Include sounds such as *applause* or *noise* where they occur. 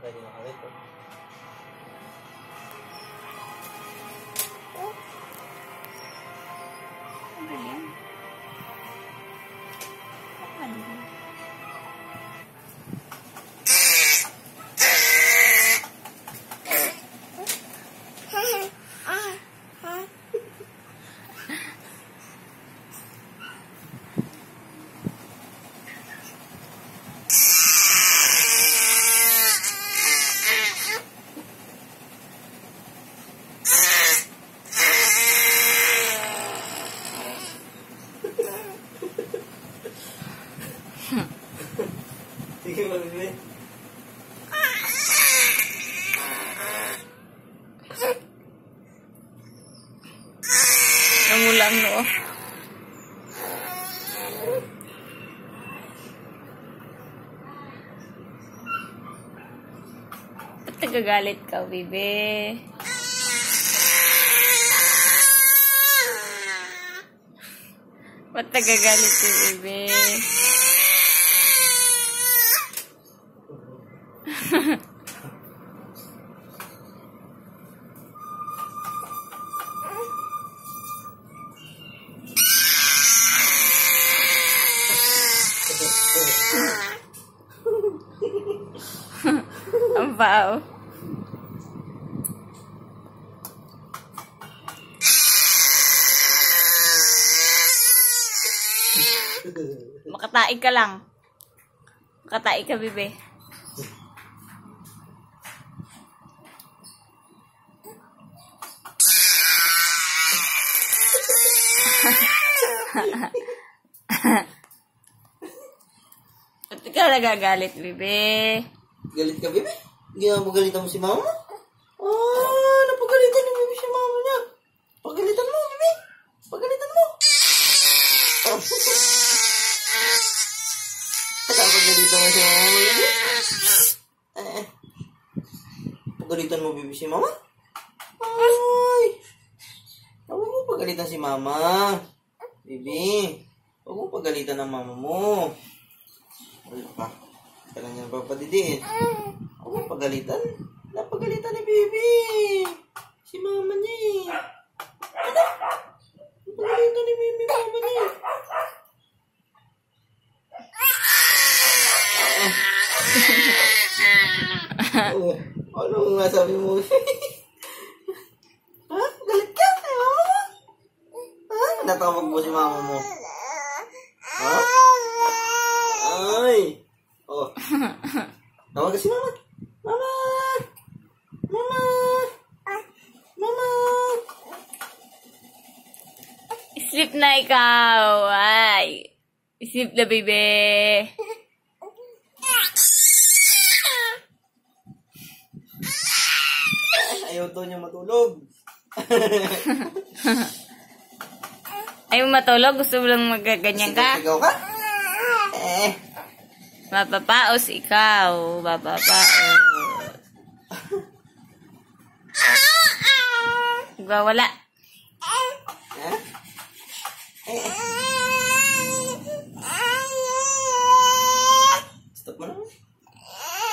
dari mahal itu Oh, apa ya? Bebe. Namulang no. Ba't nagagalit ka, bebe? Ba't nagagalit si bebe? Ang bao. Makataig ka lang. Makataig ka, bebe. Ba't ikaw nagagalit, bebe? Galit ka, bebe? Ginawa mo galitan mo si mama? Ah, napagalitan ni bebe si mama niya. Pagalitan mo, bebe. Pagalitan mo. *laughs* Napagalitan mo si mama, bebe? Eh. Pagalitan mo, bebe, si mama? Ay. Pagalitan si mama. Bibi, huwag mo pagalitan ng mama mo. Wala pa. Kailan niya papadidiin. Huwag mo pagalitan. Napagalitan ni Bibi. Si mama niya eh. Ano? Napagalitan ni Bibi mama niya. *laughs* Oh, ano nga sabi mo? *laughs* ha? Galit ka kay mama mo? Ha? Natawag mo si mama mo? Ha? Ay! Oh. *laughs* Tawag ka si mama. Mama! Mama! Mama! Sleep na ikaw. Ay. Sleep na, bebe. Ayaw daw niya matulog. *laughs* Ayaw matulog. Gusto mo lang magaganyan ka? Sigaw ka? Eh. Mapapaos ikaw. Mapapaos. Wala. Eh? Eh.